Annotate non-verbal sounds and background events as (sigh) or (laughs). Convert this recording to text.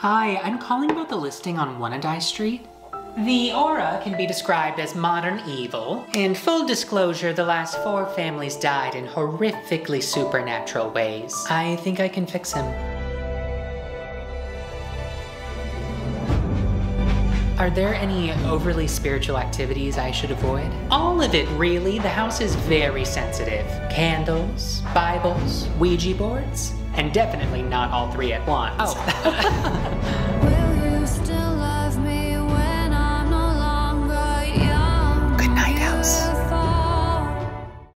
Hi, I'm calling about the listing on Wannadi Street. The aura can be described as modern evil. In full disclosure, the last four families died in horrifically supernatural ways. I think I can fix him. Are there any overly spiritual activities I should avoid? All of it, really. The house is very sensitive. Candles, Bibles, Ouija boards, and definitely not all three at once. Oh. (laughs)